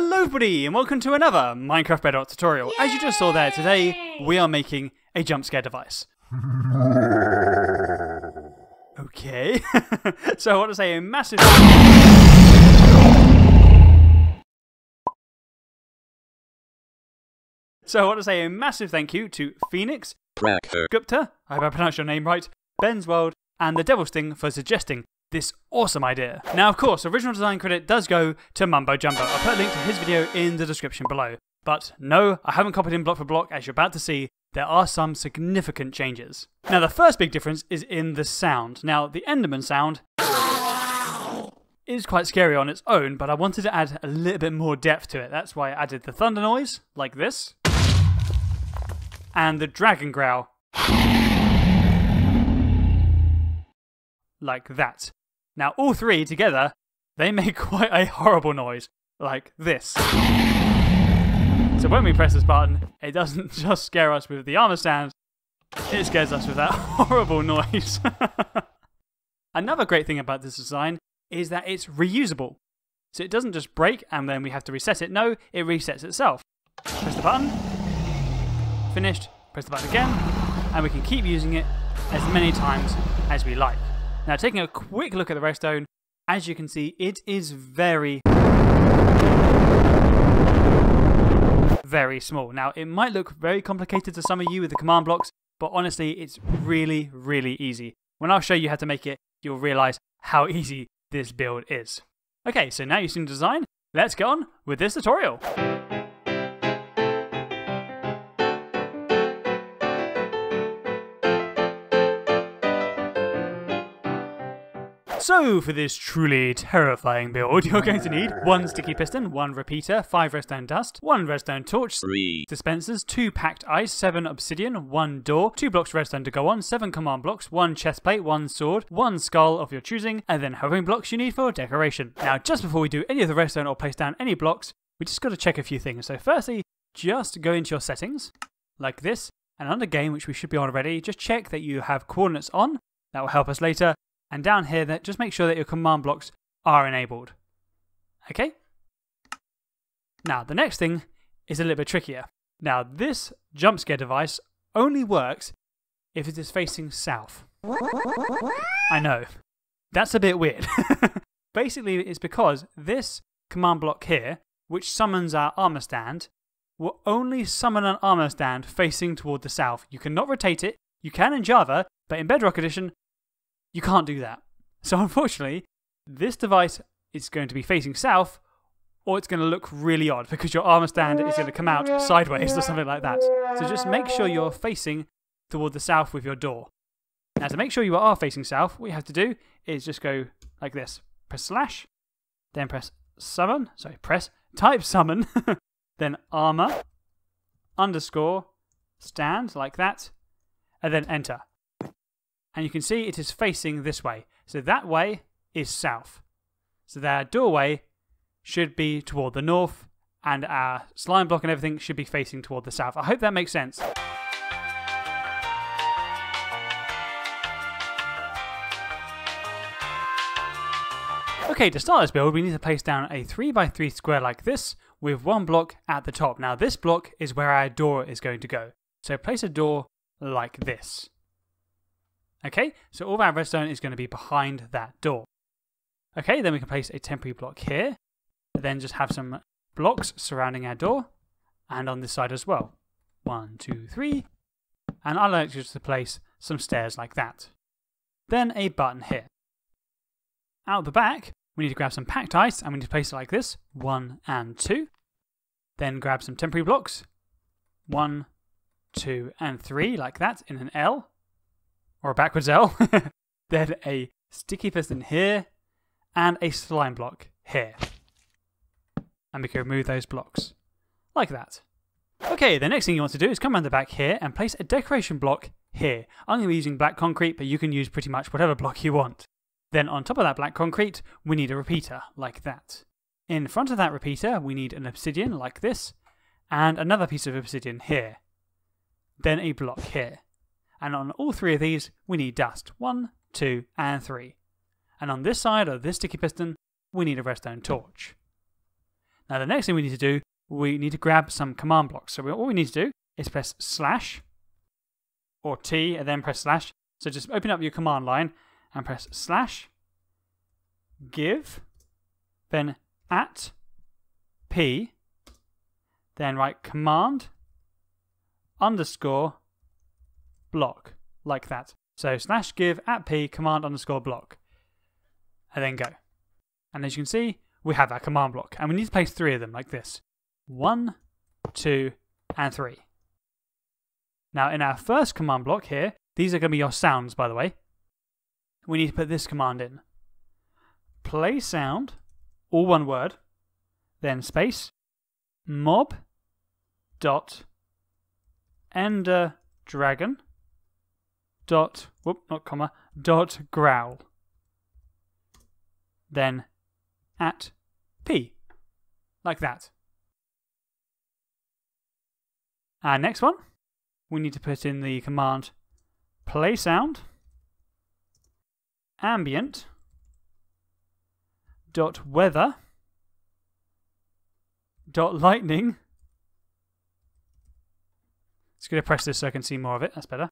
Hello everybody and welcome to another Minecraft Bedrock tutorial. As you just saw there today, we are making a jump scare device. okay. so I want to say a massive So I want to say a massive thank you to Phoenix, Cracker. Gupta, I hope I pronounced your name right, Ben's World, and the Devil Sting for suggesting this awesome idea. Now, of course, original design credit does go to Mumbo Jumbo. I'll put a link to his video in the description below. But no, I haven't copied him block for block, as you're about to see, there are some significant changes. Now, the first big difference is in the sound. Now, the Enderman sound is quite scary on its own, but I wanted to add a little bit more depth to it. That's why I added the thunder noise, like this, and the dragon growl, like that. Now, all three together, they make quite a horrible noise, like this. So when we press this button, it doesn't just scare us with the armor stand, it scares us with that horrible noise. Another great thing about this design is that it's reusable. So it doesn't just break and then we have to reset it. No, it resets itself. Press the button, finished, press the button again, and we can keep using it as many times as we like. Now, taking a quick look at the redstone, as you can see, it is very, very small. Now, it might look very complicated to some of you with the command blocks, but honestly, it's really, really easy. When I'll show you how to make it, you'll realize how easy this build is. Okay, so now you've seen the design, let's get on with this tutorial. So, for this truly terrifying build, you're going to need one sticky piston, one repeater, five redstone dust, one redstone torch, Three. dispensers, two packed ice, seven obsidian, one door, two blocks redstone to go on, seven command blocks, one chest plate, one sword, one skull of your choosing, and then hovering blocks you need for decoration. Now, just before we do any of the redstone or place down any blocks, we just got to check a few things. So, firstly, just go into your settings, like this, and under game, which we should be on already, just check that you have coordinates on. That will help us later. And down here, that just make sure that your command blocks are enabled. Okay? Now, the next thing is a little bit trickier. Now, this jump scare device only works if it is facing south. I know. That's a bit weird. Basically, it's because this command block here, which summons our armor stand, will only summon an armor stand facing toward the south. You cannot rotate it. You can in Java, but in Bedrock Edition, you can't do that. So, unfortunately, this device is going to be facing south, or it's going to look really odd because your armor stand is going to come out sideways or something like that. So, just make sure you're facing toward the south with your door. Now, to make sure you are facing south, what you have to do is just go like this press slash, then press summon, sorry, press type summon, then armor underscore stand like that, and then enter and you can see it is facing this way. So that way is south. So their doorway should be toward the north, and our slime block and everything should be facing toward the south. I hope that makes sense. Okay, to start this build, we need to place down a 3x3 square like this, with one block at the top. Now, this block is where our door is going to go. So place a door like this. Okay, so all our redstone is going to be behind that door. Okay, then we can place a temporary block here, then just have some blocks surrounding our door, and on this side as well. One, two, three, and I like just to place some stairs like that. Then a button here. Out the back, we need to grab some packed ice, and we need to place it like this, one and two. Then grab some temporary blocks, one, two, and three, like that, in an L or a backwards L, then a sticky piston here, and a slime block here. And we can remove those blocks, like that. Okay, the next thing you want to do is come around the back here and place a decoration block here. I'm going to be using black concrete, but you can use pretty much whatever block you want. Then on top of that black concrete, we need a repeater, like that. In front of that repeater, we need an obsidian, like this, and another piece of obsidian here. Then a block here. And on all three of these, we need dust. One, two, and three. And on this side of this sticky piston, we need a redstone torch. Now the next thing we need to do, we need to grab some command blocks. So all we need to do is press slash or T and then press slash. So just open up your command line and press slash give, then at P, then write command underscore block like that. So slash give at P command underscore block and then go. And as you can see, we have our command block and we need to place three of them like this. One, two, and three. Now in our first command block here, these are going to be your sounds by the way. We need to put this command in. Play sound, all one word, then space, mob, dot, ender dragon, dot, whoop, not comma, dot growl. Then at p, like that. And next one, we need to put in the command play sound, ambient, dot weather, dot lightning. It's going to press this so I can see more of it. That's better.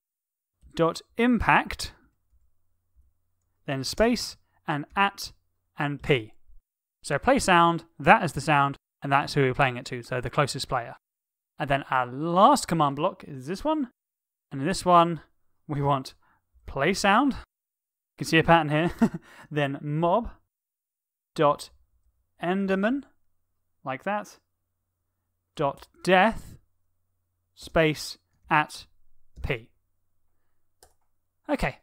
Dot impact, then space, and at, and p. So play sound, that is the sound, and that's who we're playing it to, so the closest player. And then our last command block is this one. And in this one, we want play sound. You can see a pattern here. then mob dot enderman, like that. Dot death space at p. Okay,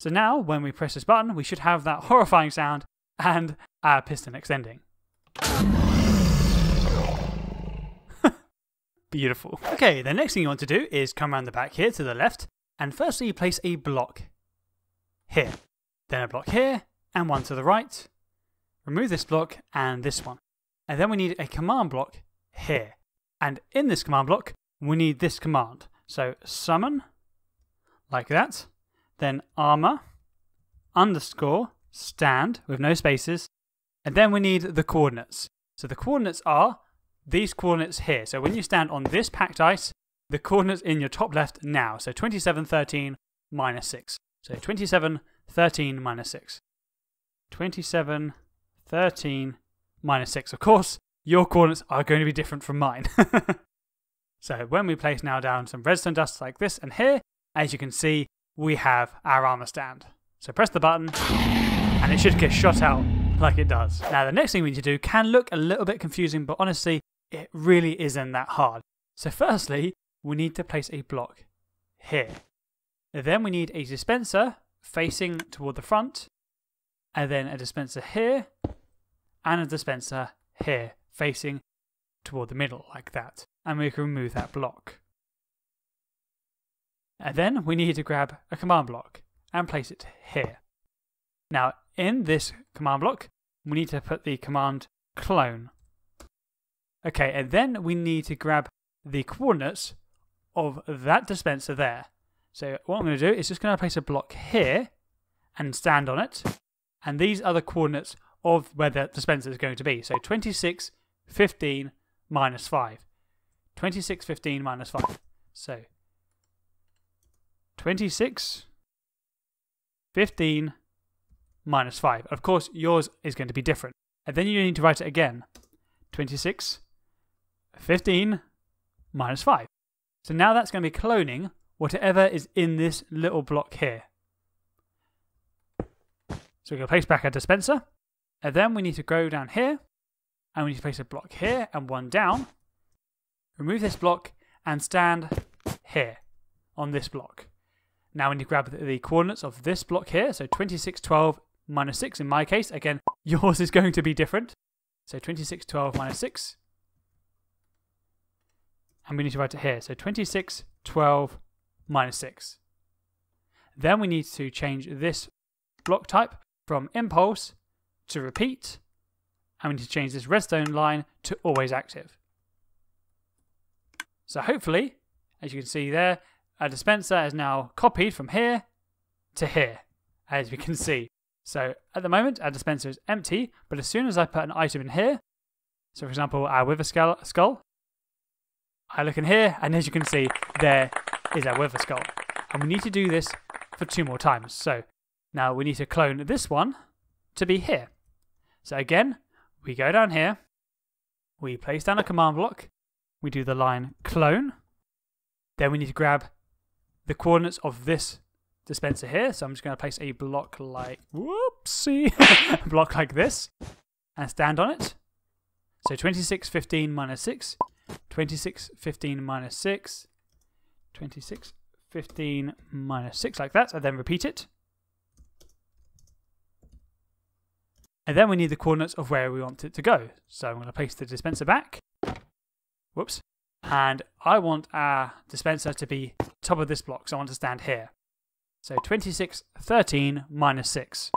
so now when we press this button, we should have that horrifying sound and our piston extending. Beautiful. Okay, the next thing you want to do is come around the back here to the left, and firstly you place a block here, then a block here, and one to the right. Remove this block and this one. And then we need a command block here. And in this command block, we need this command. So summon, like that, then armor, underscore, stand, with no spaces, and then we need the coordinates. So the coordinates are these coordinates here. So when you stand on this packed ice, the coordinates in your top left now. So 27, 13, minus 6. So 27, 13, minus 6. 27, 13, minus 6. Of course, your coordinates are going to be different from mine. so when we place now down some redstone dust like this and here, as you can see, we have our armor stand. So press the button, and it should get shot out like it does. Now the next thing we need to do can look a little bit confusing, but honestly, it really isn't that hard. So firstly, we need to place a block here. Then we need a dispenser facing toward the front, and then a dispenser here, and a dispenser here facing toward the middle like that. And we can remove that block. And then we need to grab a command block and place it here. Now, in this command block, we need to put the command clone Okay, and then we need to grab the coordinates of that dispenser there. So what I'm going to do is just going to place a block here and stand on it. And these are the coordinates of where the dispenser is going to be. So 26, 15, minus 5. 26, 15, minus 5. So 26, 15, minus 5. Of course, yours is going to be different. And then you need to write it again. 26, 15 minus 5. So now that's going to be cloning whatever is in this little block here. So we're going to place back our dispenser. And then we need to go down here. And we need to place a block here and one down. Remove this block and stand here on this block. Now we need to grab the coordinates of this block here. So 26, 12, minus 6 in my case. Again, yours is going to be different. So 26, 12, minus 6 and we need to write it here. So 26, 12, minus 6. Then we need to change this block type from impulse to repeat, and we need to change this redstone line to always active. So hopefully, as you can see there, our dispenser is now copied from here to here, as we can see. So at the moment, our dispenser is empty, but as soon as I put an item in here, So, for example, our wither skull, skull. I look in here, and as you can see, there is our wither skull. And we need to do this for two more times. So, now we need to clone this one to be here. So again, we go down here, we place down a command block, we do the line clone, then we need to grab the coordinates of this dispenser here. So I'm just going to place a block like, whoopsie, a block like this, and stand on it. So 26, 15 minus 6, 26, 15 minus 6, 26, 15 minus 6 like that, and then repeat it. And then we need the coordinates of where we want it to go. So I'm going to place the dispenser back. Whoops. And I want our dispenser to be top of this block, so I want to stand here. So 26, 13 minus 6.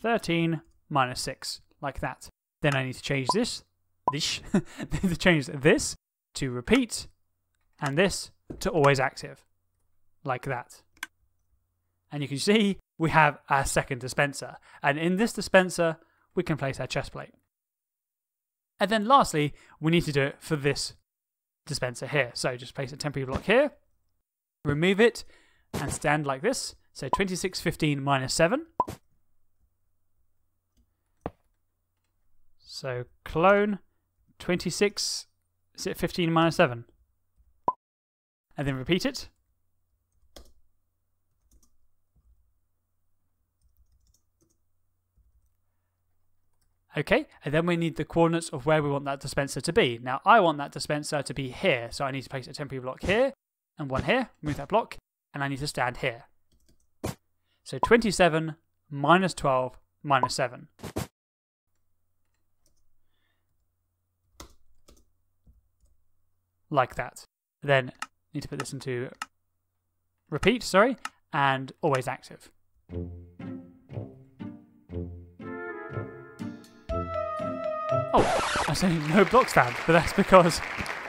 Thirteen minus six, like that. Then I need to change this, this, to change this to repeat, and this to always active, like that. And you can see we have our second dispenser. And in this dispenser, we can place our chest plate. And then lastly, we need to do it for this dispenser here. So just place a temporary block here, remove it, and stand like this. So 2615 minus 7. So clone 26, is it 15 minus 7? And then repeat it. Okay, and then we need the coordinates of where we want that dispenser to be. Now, I want that dispenser to be here, so I need to place a temporary block here, and one here, move that block, and I need to stand here. So 27 minus 12 minus 7. Like that. Then need to put this into repeat, sorry, and always active. Oh, I saying no block stand, but that's because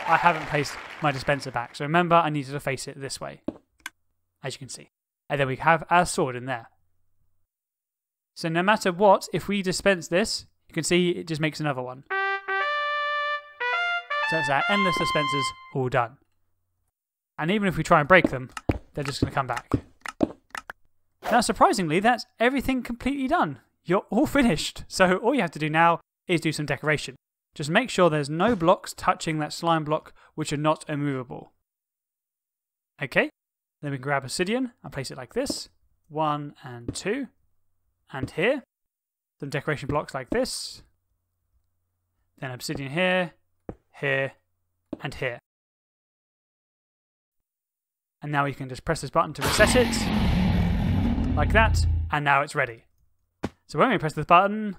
I haven't placed my dispenser back. So remember, I needed to face it this way, as you can see. And then we have our sword in there. So no matter what, if we dispense this, you can see it just makes another one. So that's our endless dispensers all done. And even if we try and break them, they're just going to come back. Now, surprisingly, that's everything completely done. You're all finished. So all you have to do now is do some decoration. Just make sure there's no blocks touching that slime block which are not immovable. Okay, then we can grab obsidian and place it like this. One and two. And here. Some decoration blocks like this. Then obsidian here, here, and here. And now you can just press this button to reset it. Like that. And now it's ready. So when we press this button,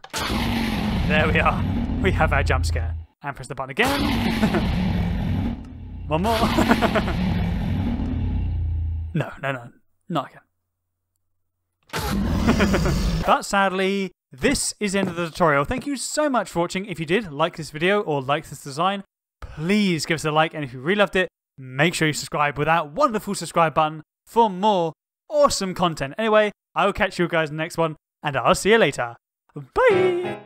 there we are. We have our jump scare. And press the button again. One more. no, no, no. Not again. but sadly, this is the end of the tutorial. Thank you so much for watching. If you did like this video or like this design, please give us a like. And if you really loved it, make sure you subscribe with that wonderful subscribe button for more awesome content. Anyway, I will catch you guys in the next one, and I'll see you later. Bye!